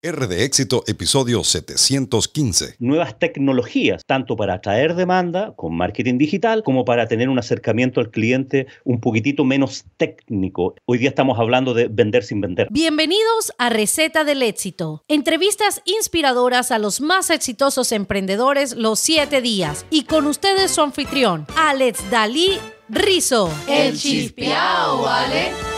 R de éxito, episodio 715. Nuevas tecnologías, tanto para atraer demanda con marketing digital, como para tener un acercamiento al cliente un poquitito menos técnico. Hoy día estamos hablando de vender sin vender. Bienvenidos a Receta del Éxito. Entrevistas inspiradoras a los más exitosos emprendedores los siete días. Y con ustedes su anfitrión, Alex Dalí Rizo. El chispeao, ¿vale?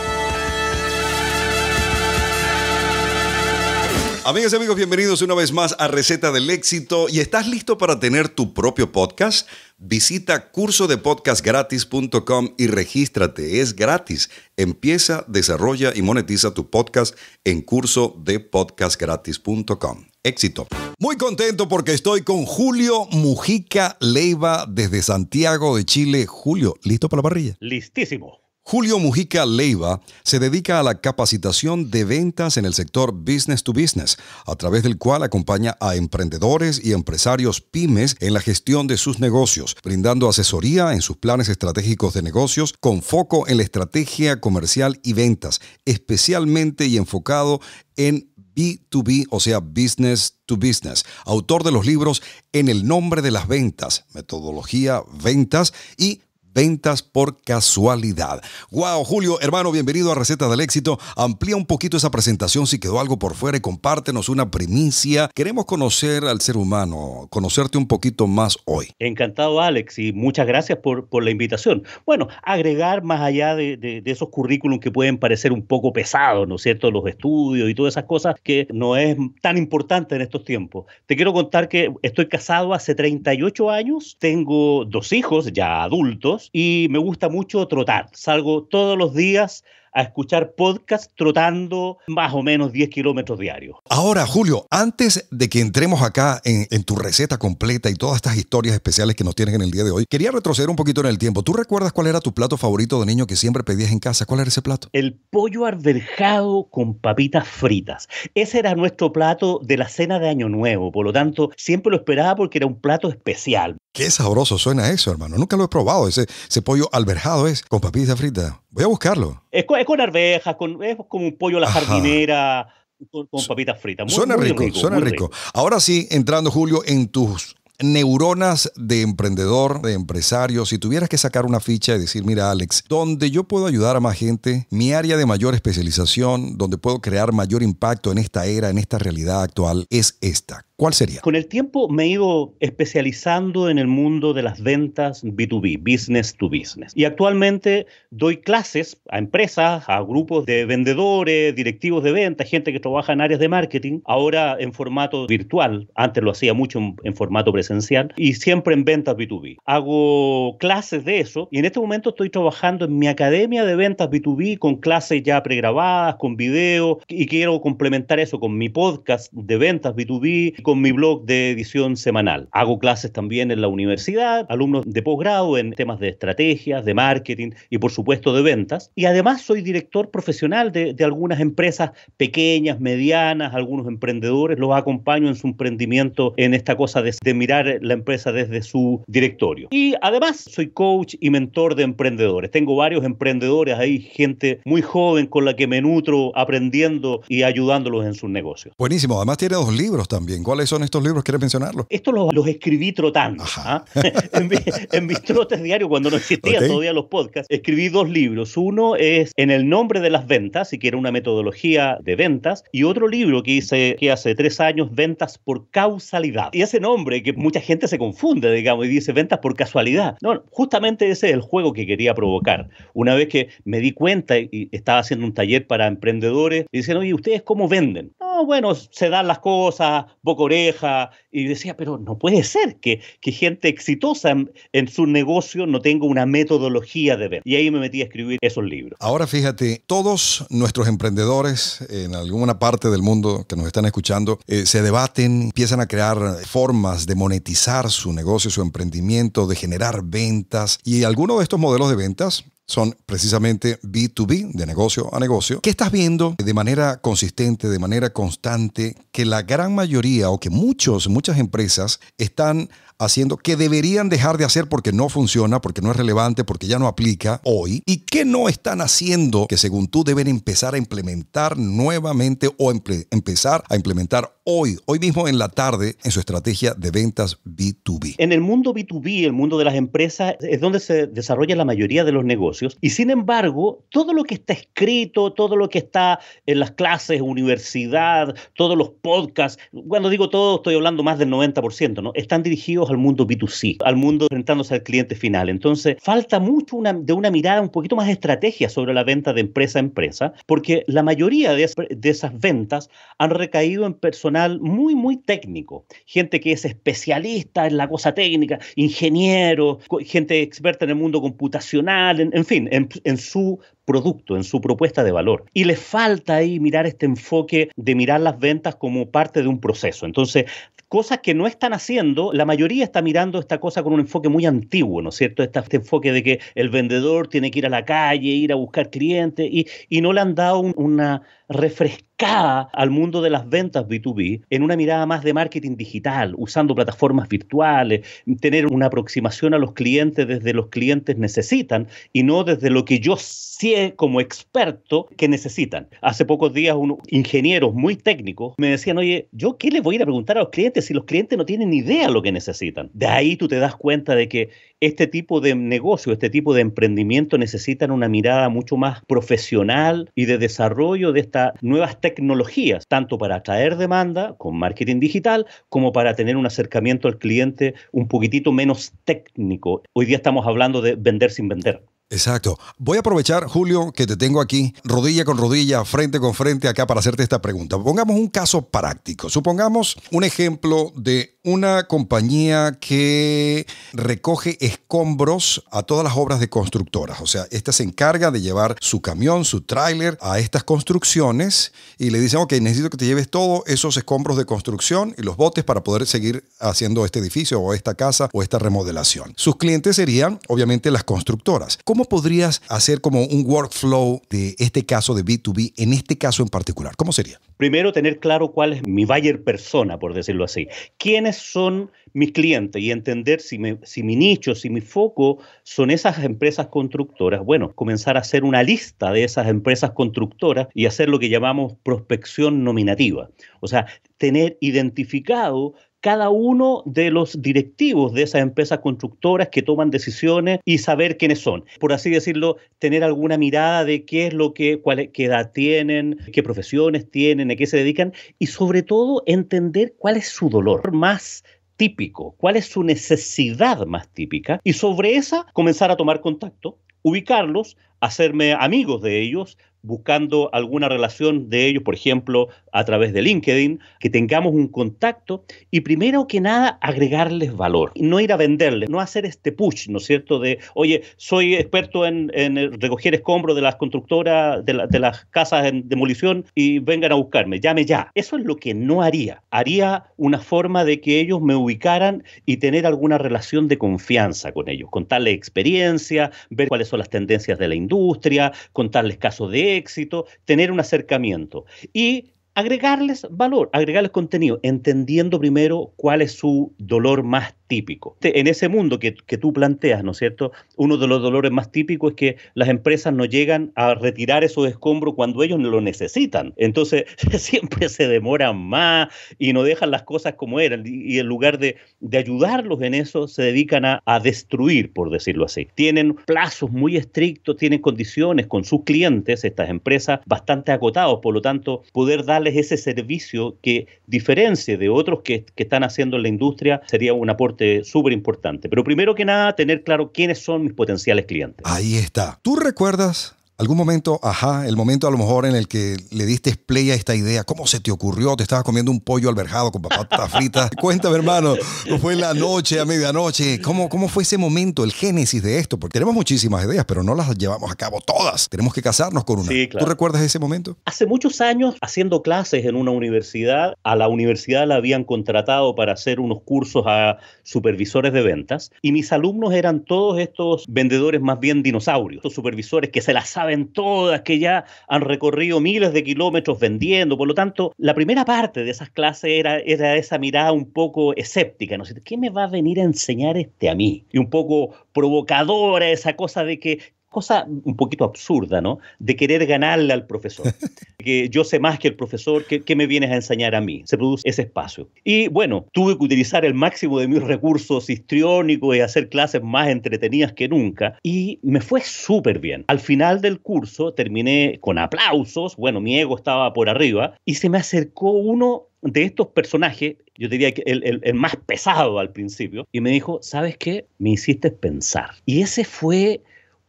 Amigas y amigos, bienvenidos una vez más a Receta del Éxito. ¿Y estás listo para tener tu propio podcast? Visita cursodepodcastgratis.com y regístrate. Es gratis. Empieza, desarrolla y monetiza tu podcast en cursodepodcastgratis.com. Éxito. Muy contento porque estoy con Julio Mujica Leiva desde Santiago de Chile. Julio, ¿listo para la parrilla? Listísimo. Julio Mujica Leiva se dedica a la capacitación de ventas en el sector business to business, a través del cual acompaña a emprendedores y empresarios pymes en la gestión de sus negocios, brindando asesoría en sus planes estratégicos de negocios con foco en la estrategia comercial y ventas, especialmente y enfocado en B2B, o sea, business to business. Autor de los libros En el nombre de las ventas, metodología ventas y ventas por casualidad. Wow, Julio, hermano, bienvenido a Receta del Éxito. Amplía un poquito esa presentación si quedó algo por fuera y compártenos una primicia. Queremos conocer al ser humano, conocerte un poquito más hoy. Encantado, Alex, y muchas gracias por, por la invitación. Bueno, agregar más allá de, de, esos currículums que pueden parecer un poco pesados, ¿no es cierto? Los estudios y todas esas cosas que no es tan importante en estos tiempos. Te quiero contar que estoy casado hace 38 años, tengo dos hijos ya adultos y me gusta mucho trotar. Salgo todos los días a escuchar podcast trotando más o menos 10 kilómetros diarios. Ahora, Julio, antes de que entremos acá en, en, tu receta completa y todas estas historias especiales que nos tienes en el día de hoy, quería retroceder un poquito en el tiempo. ¿Tú recuerdas cuál era tu plato favorito de niño que siempre pedías en casa? ¿Cuál era ese plato? El pollo arberjado con papitas fritas. Ese era nuestro plato de la cena de Año Nuevo. Por lo tanto, siempre lo esperaba porque era un plato especial. Qué sabroso suena eso, hermano. Nunca lo he probado. Ese, ese pollo alberjado es con papitas fritas. Voy a buscarlo. Es es con arvejas, con, es como un pollo a la Ajá. jardinera. Con, con, papitas fritas. Muy, suena muy rico, rico, suena muy rico. Ahora sí, entrando, Julio, en tus neuronas de emprendedor, de empresario, si tuvieras que sacar una ficha y decir, mira Alex, donde yo puedo ayudar a más gente, mi área de mayor especialización, donde puedo crear mayor impacto en esta era, en esta realidad actual, es esta. ¿Cuál sería? Con el tiempo me he ido especializando en el mundo de las ventas B2B, business to business. Y actualmente doy clases a empresas, a grupos de vendedores, directivos de venta, gente que trabaja en áreas de marketing, ahora en formato virtual, antes lo hacía mucho en, formato presencial, y siempre en ventas B2B. Hago clases de eso y en este momento estoy trabajando en mi academia de ventas B2B con clases ya pregrabadas, con video, y quiero complementar eso con mi podcast de ventas B2B, con mi blog de edición semanal. Hago clases también en la universidad, alumnos de posgrado en temas de estrategias, de marketing y por supuesto de ventas. Y además soy director profesional de, de algunas empresas pequeñas, medianas, algunos emprendedores, los acompaño en su emprendimiento en esta cosa de, de mirar la empresa desde su directorio. Y además soy coach y mentor de emprendedores. Tengo varios emprendedores ahí, gente muy joven con la que me nutro aprendiendo y ayudándolos en sus negocios. Buenísimo. Además tiene dos libros también. ¿Cuáles son estos libros? ¿Quieres mencionarlos? Estos los, los escribí trotando. ¿ah? en, mi, en, mis trotes diarios, cuando no existían okay. todavía los podcasts, escribí dos libros. Uno es En el nombre de las ventas, y que era una metodología de ventas, y otro libro que hice que hace tres años, Ventas por causalidad. Y ese nombre que mucha gente se confunde, digamos, y dice ventas por casualidad. No, justamente ese es el juego que quería provocar. Una vez que me di cuenta y estaba haciendo un taller para emprendedores, y dicen, oye, ¿ustedes cómo venden? No, bueno, se dan las cosas, boca oreja, y decía, pero no puede ser que, que gente exitosa en, su negocio no tenga una metodología de ver. Y ahí me metí a escribir esos libros. Ahora fíjate, todos nuestros emprendedores en alguna parte del mundo que nos están escuchando eh, se debaten, empiezan a crear formas de monetizar su negocio, su emprendimiento, de generar ventas. Y algunos de estos modelos de ventas son precisamente B2B, de negocio a negocio. ¿Qué estás viendo de manera consistente, de manera constante, que la gran mayoría o que muchos, muchas empresas están haciendo que deberían dejar de hacer porque no funciona, porque no es relevante, porque ya no aplica hoy? ¿Y qué no están haciendo que según tú deben empezar a implementar nuevamente o empezar a implementar hoy, hoy mismo en la tarde, en su estrategia de ventas B2B? En el mundo B2B, el mundo de las empresas, es donde se desarrolla la mayoría de los negocios y sin embargo, todo lo que está escrito, todo lo que está en las clases, universidad, todos los podcasts, cuando digo todo, estoy hablando más del 90%, ¿no? Están dirigidos al mundo B2C, al mundo enfrentándose al cliente final. Entonces, falta mucho de una mirada un poquito más estrategia sobre la venta de empresa a empresa, porque la mayoría de, de esas ventas han recaído en personal muy, muy técnico. Gente que es especialista en la cosa técnica, ingeniero, gente experta en el mundo computacional, en, fin, en, en su producto, en su propuesta de valor. Y le falta ahí mirar este enfoque de mirar las ventas como parte de un proceso. Entonces, cosas que no están haciendo, la mayoría está mirando esta cosa con un enfoque muy antiguo, ¿no es cierto? Este, este enfoque de que el vendedor tiene que ir a la calle, ir a buscar clientes y, y no le han dado una refrescada al mundo de las ventas B2B en una mirada más de marketing digital, usando plataformas virtuales, tener una aproximación a los clientes desde los clientes necesitan y no desde lo que yo sé como experto que necesitan. Hace pocos días unos ingenieros muy técnicos me decían, oye, ¿yo qué les voy a preguntar a los clientes si los clientes no tienen ni idea de lo que necesitan? De ahí tú te das cuenta de que este tipo de negocio, este tipo de emprendimiento necesitan una mirada mucho más profesional y de desarrollo de nuevas tecnologías, tanto para atraer demanda con marketing digital como para tener un acercamiento al cliente un poquitito menos técnico. Hoy día estamos hablando de vender sin vender. Exacto. Voy a aprovechar, Julio, que te tengo aquí, rodilla con rodilla, frente con frente acá para hacerte esta pregunta. Pongamos un caso práctico. Supongamos un ejemplo de una compañía que recoge escombros a todas las obras de constructoras. O sea, esta se encarga de llevar su camión, su tráiler a estas construcciones y le dicen, ok, necesito que te lleves todos esos escombros de construcción y los botes para poder seguir haciendo este edificio o esta casa o esta remodelación. Sus clientes serían, obviamente, las constructoras. ¿Cómo ¿Cómo podrías hacer como un workflow de este caso de B2B, en este caso en particular? ¿Cómo sería? Primero, tener claro cuál es mi buyer persona, por decirlo así. ¿Quiénes son mis clientes? Y entender si, mi nicho, si mi foco son esas empresas constructoras. Bueno, comenzar a hacer una lista de esas empresas constructoras y hacer lo que llamamos prospección nominativa. O sea, tener identificado cada uno de los directivos de esas empresas constructoras que toman decisiones y saber quiénes son. Por así decirlo, tener alguna mirada de qué es lo que, cuál, qué edad tienen, qué profesiones tienen, a qué se dedican y sobre todo entender cuál es su dolor más típico, cuál es su necesidad más típica y sobre esa comenzar a tomar contacto, ubicarlos, hacerme amigos de ellos, buscando alguna relación de ellos, por ejemplo, a través de LinkedIn, que tengamos un contacto y primero que nada agregarles valor, no ir a venderles, no hacer este push, ¿no es cierto? De, oye, soy experto en, recoger escombros de las constructoras, de, de, las casas en demolición y vengan a buscarme, llame ya. Eso es lo que no haría. Haría una forma de que ellos me ubicaran y tener alguna relación de confianza con ellos, contarles experiencia, ver cuáles son las tendencias de la industria, contarles casos de éxito, tener un acercamiento. Y agregarles valor, agregarles contenido, entendiendo primero cuál es su dolor más típico. En ese mundo que, tú planteas, ¿no es cierto? Uno de los dolores más típicos es que las empresas no llegan a retirar esos escombros cuando ellos lo necesitan. Entonces, siempre se demoran más y no dejan las cosas como eran. Y, en lugar de, ayudarlos en eso, se dedican a, destruir, por decirlo así. Tienen plazos muy estrictos, tienen condiciones con sus clientes, estas empresas, bastante acotados. Por lo tanto, poder darles ese servicio que diferencie de otros que, que están haciendo en la industria sería un aporte súper importante. Pero primero que nada, tener claro quiénes son mis potenciales clientes. Ahí está. ¿Tú recuerdas ¿Algún momento, ajá, el momento a lo mejor en el que le diste play a esta idea? ¿Cómo se te ocurrió? ¿Te estabas comiendo un pollo alberjado con patatas fritas? Cuéntame, hermano. ¿Fue en la noche, a medianoche? ¿Cómo, ¿Cómo fue ese momento, el génesis de esto? Porque tenemos muchísimas ideas, pero no las llevamos a cabo todas. Tenemos que casarnos con una. Sí, claro. ¿Tú recuerdas ese momento? Hace muchos años, haciendo clases en una universidad, a la universidad la habían contratado para hacer unos cursos a supervisores de ventas y mis alumnos eran todos estos vendedores más bien dinosaurios, estos supervisores que se la saben saben todas, que ya han recorrido miles de kilómetros vendiendo. Por lo tanto, la primera parte de esas clases era, era esa mirada un poco escéptica, ¿no? ¿Qué me va a venir a enseñar este a mí? Y un poco provocadora esa cosa de que cosa un poquito absurda, ¿no? De querer ganarle al profesor. que yo sé más que el profesor, ¿qué, me vienes a enseñar a mí? Se produce ese espacio. Y bueno, tuve que utilizar el máximo de mis recursos histriónicos y hacer clases más entretenidas que nunca. Y me fue súper bien. Al final del curso terminé con aplausos, bueno, mi ego estaba por arriba, y se me acercó uno de estos personajes, yo diría que el, el, más pesado al principio, y me dijo, ¿sabes qué? Me hiciste pensar. Y ese fue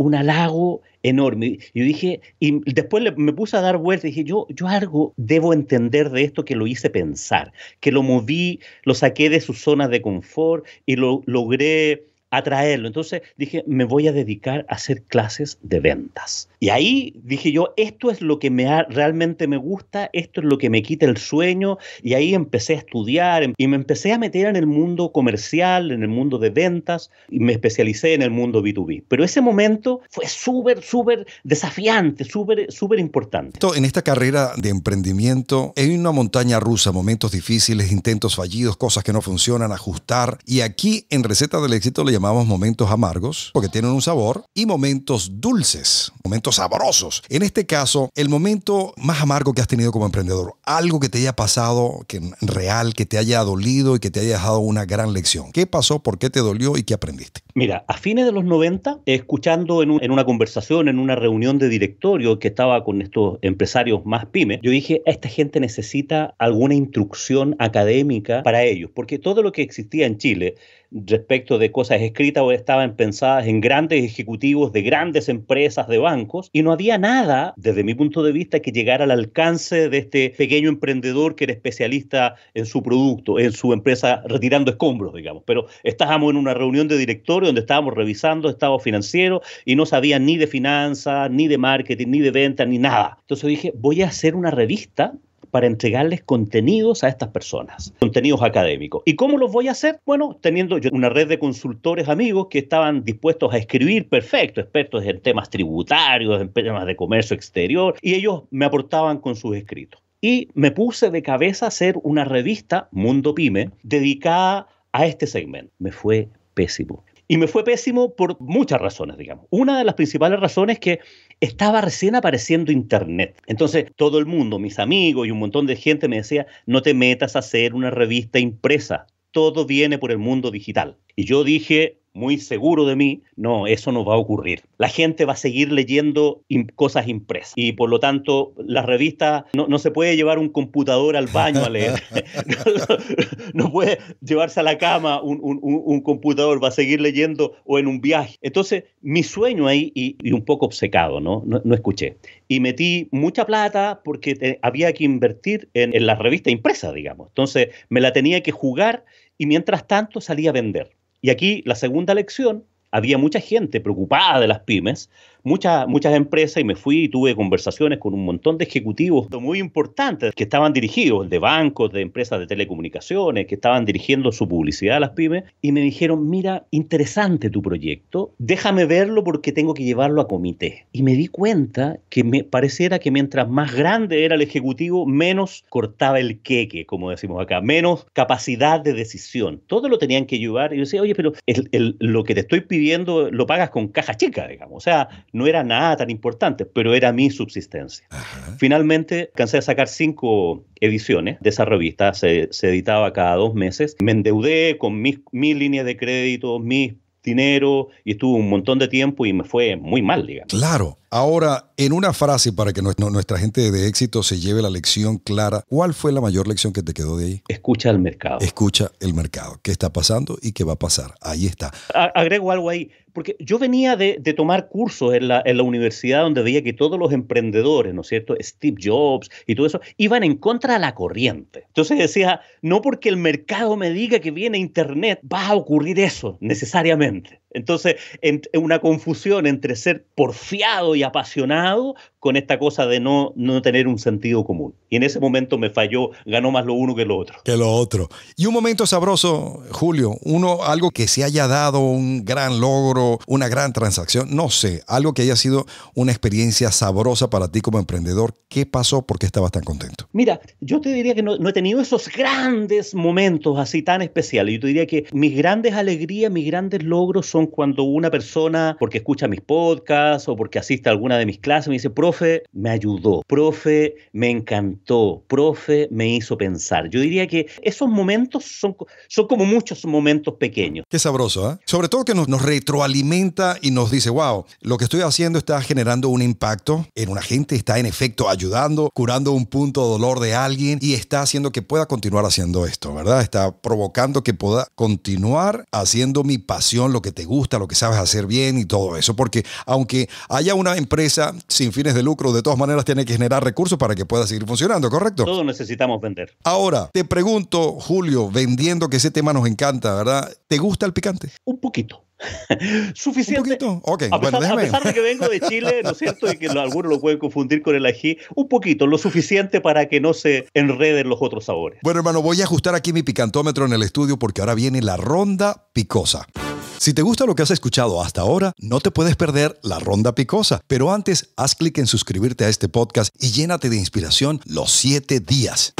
un halago enorme. Dije, y después me puse a dar vueltas y dije, yo, yo algo debo entender de esto que lo hice pensar, que lo moví, lo saqué de su zona de confort y lo logré atraerlo. Entonces dije, me voy a dedicar a hacer clases de ventas. Y ahí dije yo, esto es lo que me realmente me gusta, esto es lo que me quita el sueño. Y ahí empecé a estudiar em, y me empecé a meter en el mundo comercial, en el mundo de ventas y me especialicé en el mundo B2B. Pero ese momento fue súper, súper desafiante, súper, súper importante. En esta carrera de emprendimiento hay una montaña rusa, momentos difíciles, intentos fallidos, cosas que no funcionan, ajustar. Y aquí en Receta del Éxito le llamamos momentos amargos, porque tienen un sabor, y momentos dulces, momentos sabrosos. En este caso, el momento más amargo que has tenido como emprendedor, algo que te haya pasado que real, que te haya dolido y que te haya dejado una gran lección. ¿Qué pasó? ¿Por qué te dolió y qué aprendiste? Mira, a fines de los 90, escuchando en, en una conversación, en una reunión de directorio que estaba con estos empresarios más pymes, yo dije, esta gente necesita alguna instrucción académica para ellos, porque todo lo que existía en Chile respecto de cosas escritas o estaban pensadas en grandes ejecutivos de grandes empresas de bancos y no había nada, desde mi punto de vista, que llegara al alcance de este pequeño emprendedor que era especialista en su producto, en su empresa retirando escombros, digamos. Pero estábamos en una reunión de directorio donde estábamos revisando estado financiero y no sabían ni de finanzas, ni de marketing, ni de venta, ni nada. Entonces dije, voy a hacer una revista para entregarles contenidos a estas personas, contenidos académicos. ¿Y cómo los voy a hacer? Bueno, teniendo yo una red de consultores amigos que estaban dispuestos a escribir perfecto, expertos en temas tributarios, en temas de comercio exterior, y ellos me aportaban con sus escritos. Y me puse de cabeza a hacer una revista, Mundo Pyme, dedicada a este segmento. Me fue pésimo. Y me fue pésimo por muchas razones, digamos. Una de las principales razones es que estaba recién apareciendo Internet. Entonces todo el mundo, mis amigos y un montón de gente me decía, no te metas a hacer una revista impresa, todo viene por el mundo digital. Y yo dije, muy seguro de mí, no, eso no va a ocurrir. La gente va a seguir leyendo cosas impresas y por lo tanto la revista no, se puede llevar un computador al baño a leer. no, puede llevarse a la cama un, computador, va a seguir leyendo o en un viaje. Entonces mi sueño ahí, y, un poco obcecado, ¿no? ¿no? escuché. Y metí mucha plata porque había que invertir en, en la revista impresa, digamos. Entonces me la tenía que jugar y mientras tanto salía a vender. Y aquí la segunda lección, había mucha gente preocupada de las pymes muchas, muchas empresas y me fui y tuve conversaciones con un montón de ejecutivos muy importantes que estaban dirigidos, de bancos, de empresas de telecomunicaciones, que estaban dirigiendo su publicidad a las pymes y me dijeron, mira, interesante tu proyecto, déjame verlo porque tengo que llevarlo a comité. Y me di cuenta que me pareciera que mientras más grande era el ejecutivo, menos cortaba el queque, como decimos acá, menos capacidad de decisión. Todo lo tenían que llevar. Y yo decía, oye, pero lo que te estoy pidiendo lo pagas con caja chica, digamos. O sea, no era nada tan importante, pero era mi subsistencia. Finalmente, cansé de sacar cinco ediciones de esa revista, se, editaba cada dos meses. Me endeudé con mis, mis líneas de crédito, mis dinero y estuvo un montón de tiempo y me fue muy mal, digamos. Claro. Ahora, en una frase para que nuestra gente de éxito se lleve la lección clara, ¿cuál fue la mayor lección que te quedó de ahí? Escucha el mercado. Escucha el mercado. ¿Qué está pasando y qué va a pasar? Ahí está. agrego algo ahí, porque yo venía de, tomar cursos en la, en la, universidad donde veía que todos los emprendedores, ¿no es cierto? Steve Jobs y todo eso, iban en contra de la corriente. Entonces decía, no porque el mercado me diga que viene Internet, va a ocurrir eso necesariamente. Entonces, en, una confusión entre ser porfiado y apasionado con esta cosa de no, no tener un sentido común. Y en ese momento me falló, ganó más lo uno que lo otro. Que lo otro. Y un momento sabroso, Julio, uno, algo que se haya dado un gran logro, una gran transacción, no sé, algo que haya sido una experiencia sabrosa para ti como emprendedor. ¿Qué pasó? ¿Por qué estabas tan contento? Mira, yo te diría que no, no he tenido esos grandes momentos así tan especiales. Yo te diría que mis grandes alegrías, mis grandes logros son cuando una persona, porque escucha mis podcasts o porque asiste a alguna de mis clases, me dice, profe, me ayudó, profe, me encantó, profe, me hizo pensar. Yo diría que esos momentos son, son como muchos momentos pequeños. Qué sabroso, ¿eh? Sobre todo que nos, nos retroalimenta y nos dice, wow, lo que estoy haciendo está generando un impacto en una gente, está en efecto ayudando, curando un punto de dolor de alguien y está haciendo que pueda continuar haciendo esto, ¿verdad? Está provocando que pueda continuar haciendo mi pasión, lo que te gusta, lo que sabes hacer bien y todo eso. Porque aunque haya una empresa sin fines de lucro, de todas maneras tiene que generar recursos para que pueda seguir funcionando, ¿correcto? Todos necesitamos vender. Ahora, te pregunto, Julio, vendiendo que ese tema nos encanta, ¿verdad? ¿Te gusta el picante? Un poquito. Suficiente. ¿Un poquito? Ok, a, pesar, bueno, a pesar de que vengo de Chile, ¿no es cierto? Y que algunos lo pueden confundir con el ají, un poquito, lo suficiente para que no se enreden los otros sabores. Bueno, hermano, voy a ajustar aquí mi picantómetro en el estudio porque ahora viene la ronda picosa. Si te gusta lo que has escuchado hasta ahora, no te puedes perder la ronda picosa. Pero antes, haz clic en suscribirte a este podcast y llénate de inspiración los siete días.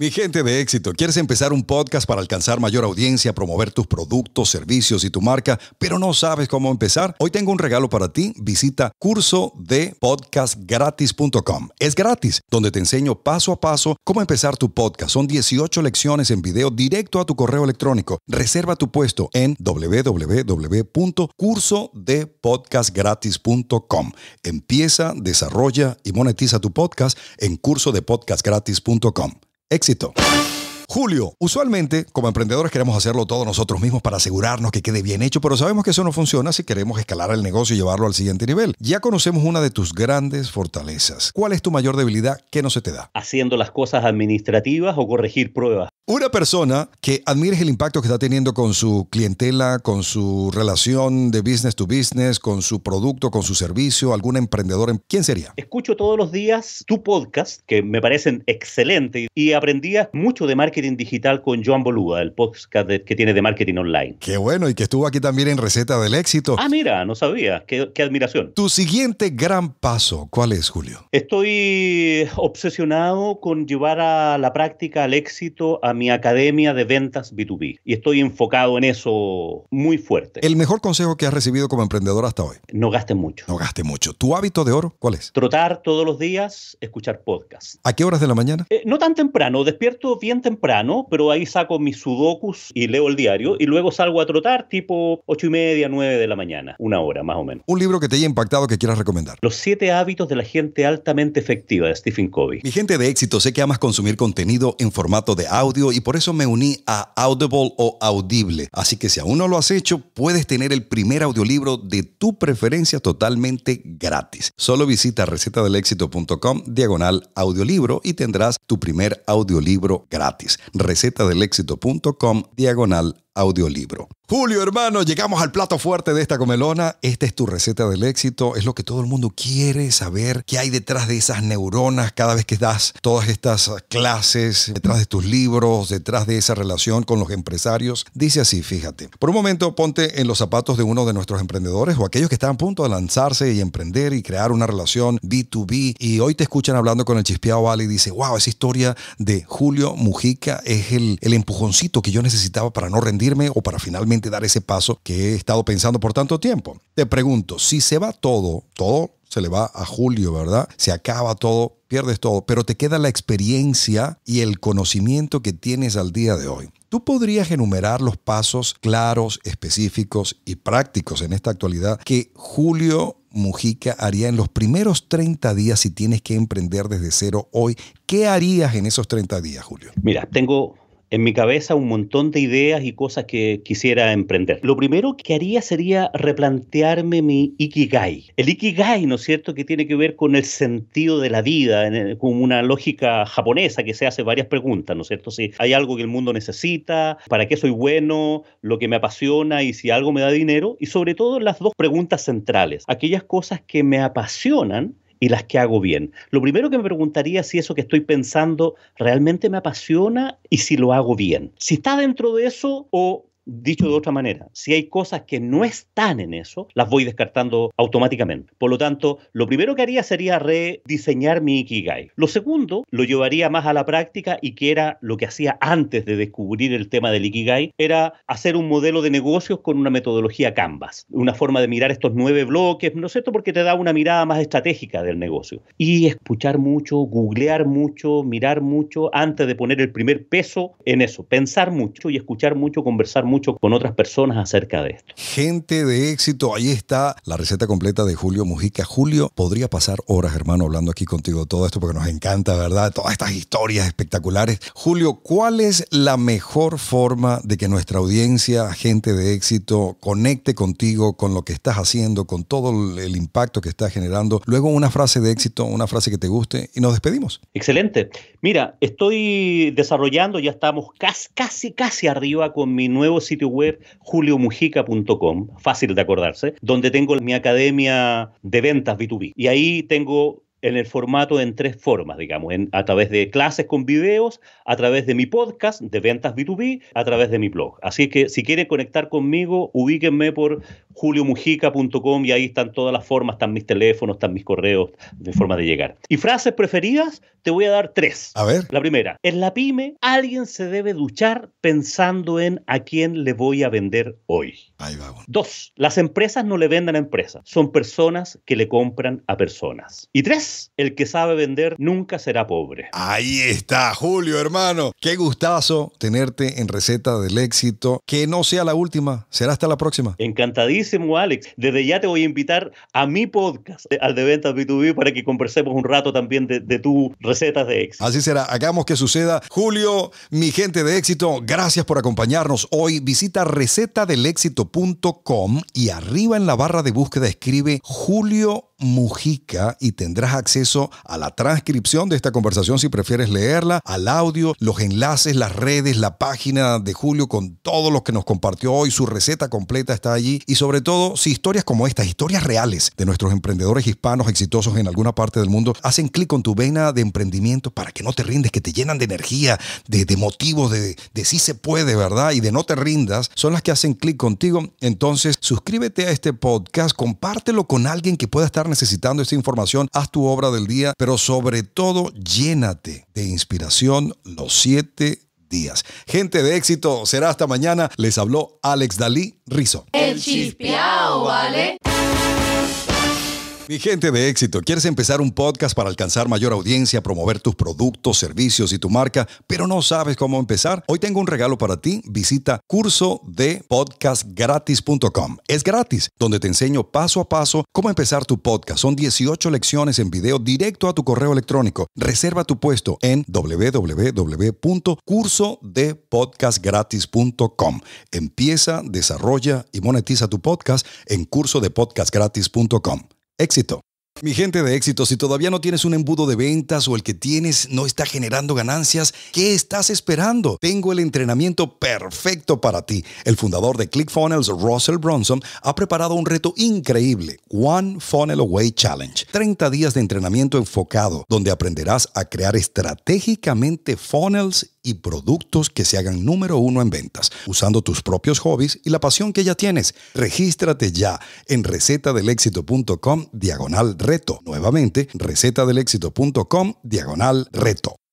Mi gente de éxito, ¿quieres empezar un podcast para alcanzar mayor audiencia, promover tus productos, servicios y tu marca, pero no sabes cómo empezar? Hoy tengo un regalo para ti. Visita curso de podcastgratis.com. Es gratis, donde te enseño paso a paso cómo empezar tu podcast. Son 18 lecciones en video directo a tu correo electrónico. Reserva tu puesto en www.cursodepodcastgratis.com. Empieza, desarrolla y monetiza tu podcast en cursodepodcastgratis.com. Éxito. Julio, usualmente como emprendedores queremos hacerlo todos nosotros mismos para asegurarnos que quede bien hecho, pero sabemos que eso no funciona si queremos escalar el negocio y llevarlo al siguiente nivel. Ya conocemos una de tus grandes fortalezas. ¿Cuál es tu mayor debilidad? ¿Qué no se te da? Haciendo las cosas administrativas o corregir pruebas. Una persona que admires el impacto que está teniendo con su clientela, con su relación de business to business, con su producto, con su servicio, algún emprendedor, ¿quién sería? Escucho todos los días tu podcast, que me parecen excelentes, y aprendía mucho de marketing digital con Joan Boluda, el podcast de, que tiene de marketing online. Qué bueno, y que estuvo aquí también en Receta del Éxito. Ah, mira, no sabía. Qué, qué admiración. Tu siguiente gran paso, ¿cuál es, Julio? Estoy obsesionado con llevar a la práctica, al éxito, a mi academia de ventas B2B y estoy enfocado en eso muy fuerte. El mejor consejo que has recibido como emprendedor hasta hoy. No gaste mucho. No gaste mucho. ¿Tu hábito de oro cuál es? Trotar todos los días, escuchar podcasts. ¿A qué horas de la mañana? Eh, no tan temprano, despierto bien temprano, pero ahí saco mis sudokus y leo el diario y luego salgo a trotar tipo ocho y media, nueve de la mañana, una hora más o menos. Un libro que te haya impactado que quieras recomendar. Los siete hábitos de la gente altamente efectiva de Stephen Covey. Mi gente de éxito, sé que amas consumir contenido en formato de audio y por eso me uní a Audible o Audible. Así que si aún no lo has hecho, puedes tener el primer audiolibro de tu preferencia totalmente gratis. Solo visita recetadelexito.com diagonal audiolibro y tendrás tu primer audiolibro gratis. recetadelexito.com diagonal audiolibro. Julio, hermano, llegamos al plato fuerte de esta comelona. Esta es tu receta del éxito. Es lo que todo el mundo quiere saber. ¿Qué hay detrás de esas neuronas cada vez que das todas estas clases, detrás de tus libros, detrás de esa relación con los empresarios? Dice así, fíjate. Por un momento, ponte en los zapatos de uno de nuestros emprendedores o aquellos que están a punto de lanzarse y emprender y crear una relación B2B. Y hoy te escuchan hablando con el Chispeado Vale y dice, wow, esa historia de Julio Mujica es el, el empujoncito que yo necesitaba para no rendirme o para finalmente dar ese paso que he estado pensando por tanto tiempo. Te pregunto, si se va todo, todo se le va a Julio, ¿verdad? Se acaba todo, pierdes todo, pero te queda la experiencia y el conocimiento que tienes al día de hoy. Tú podrías enumerar los pasos claros, específicos y prácticos en esta actualidad que Julio Mujica haría en los primeros 30 días si tienes que emprender desde cero hoy. ¿Qué harías en esos 30 días, Julio? Mira, tengo en mi cabeza un montón de ideas y cosas que quisiera emprender. Lo primero que haría sería replantearme mi Ikigai. El Ikigai, ¿no es cierto?, que tiene que ver con el sentido de la vida, con una lógica japonesa que se hace varias preguntas, ¿no es cierto? Si hay algo que el mundo necesita, para qué soy bueno, lo que me apasiona y si algo me da dinero, y sobre todo las dos preguntas centrales, aquellas cosas que me apasionan y las que hago bien. Lo primero que me preguntaría es si eso que estoy pensando realmente me apasiona y si lo hago bien. Si está dentro de eso o Dicho de otra manera, si hay cosas que no están en eso, las voy descartando automáticamente. Por lo tanto, lo primero que haría sería rediseñar mi Ikigai. Lo segundo, lo llevaría más a la práctica y que era lo que hacía antes de descubrir el tema del Ikigai, era hacer un modelo de negocios con una metodología Canvas, una forma de mirar estos nueve bloques, ¿no es cierto? Porque te da una mirada más estratégica del negocio. Y escuchar mucho, googlear mucho, mirar mucho antes de poner el primer peso en eso, pensar mucho y escuchar mucho, conversar mucho con otras personas acerca de esto. Gente de éxito, ahí está la receta completa de Julio Mujica. Julio, podría pasar horas, hermano, hablando aquí contigo de todo esto porque nos encanta, ¿verdad? Todas estas historias espectaculares. Julio, ¿cuál es la mejor forma de que nuestra audiencia, gente de éxito, conecte contigo, con lo que estás haciendo, con todo el impacto que estás generando? Luego una frase de éxito, una frase que te guste y nos despedimos. Excelente. Mira, estoy desarrollando, ya estamos casi, casi, casi arriba con mi nuevo sitio web juliomujica.com, fácil de acordarse, donde tengo mi academia de ventas B2B. Y ahí tengo en el formato en tres formas, digamos, en, a través de clases con videos, a través de mi podcast de ventas B2B, a través de mi blog. Así que si quieren conectar conmigo, ubíquenme por juliomujica.com y ahí están todas las formas, están mis teléfonos, están mis correos, de forma de llegar. Y frases preferidas, te voy a dar tres. A ver. La primera, en la pyme, alguien se debe duchar pensando en a quién le voy a vender hoy. Ahí va. Dos, las empresas no le venden a empresas, son personas que le compran a personas. Y tres, el que sabe vender nunca será pobre. Ahí está, Julio, hermano. Qué gustazo tenerte en Receta del Éxito. Que no sea la última, será hasta la próxima. Encantadísimo, Alex. Desde ya te voy a invitar a mi podcast, al de Ventas B2B, para que conversemos un rato también de, de tus recetas de éxito. Así será, hagamos que suceda. Julio, mi gente de éxito, gracias por acompañarnos hoy. Visita recetadelexito.com y arriba en la barra de búsqueda escribe Julio Mujica y tendrás acceso a la transcripción de esta conversación si prefieres leerla, al audio, los enlaces, las redes, la página de Julio con todo lo que nos compartió hoy, su receta completa está allí y sobre todo si historias como estas, historias reales de nuestros emprendedores hispanos exitosos en alguna parte del mundo, hacen clic con tu vena de emprendimiento para que no te rindes, que te llenan de energía, de, motivos, de, de sí se puede, ¿verdad? Y de no te rindas, son las que hacen clic contigo. Entonces, suscríbete a este podcast, compártelo con alguien que pueda estar necesitando esta información, haz tu obra del día, pero sobre todo llénate de inspiración los siete días. Gente de éxito, será hasta mañana. Les habló Alex Dalí Rizo. El chispiao, ¿vale? Mi gente de éxito, ¿quieres empezar un podcast para alcanzar mayor audiencia, promover tus productos, servicios y tu marca, pero no sabes cómo empezar? Hoy tengo un regalo para ti. Visita curso de podcastgratis.com. Es gratis, donde te enseño paso a paso cómo empezar tu podcast. Son 18 lecciones en video directo a tu correo electrónico. Reserva tu puesto en www.cursodepodcastgratis.com. Empieza, desarrolla y monetiza tu podcast en cursodepodcastgratis.com éxito. Mi gente de éxito, si todavía no tienes un embudo de ventas o el que tienes no está generando ganancias, ¿qué estás esperando? Tengo el entrenamiento perfecto para ti. El fundador de ClickFunnels, Russell Bronson, ha preparado un reto increíble, One Funnel Away Challenge. 30 días de entrenamiento enfocado, donde aprenderás a crear estratégicamente funnels y productos que se hagan número uno en ventas, usando tus propios hobbies y la pasión que ya tienes. Regístrate ya en recetadelexito.com diagonal reto. Nuevamente, recetadelexito.com diagonal reto.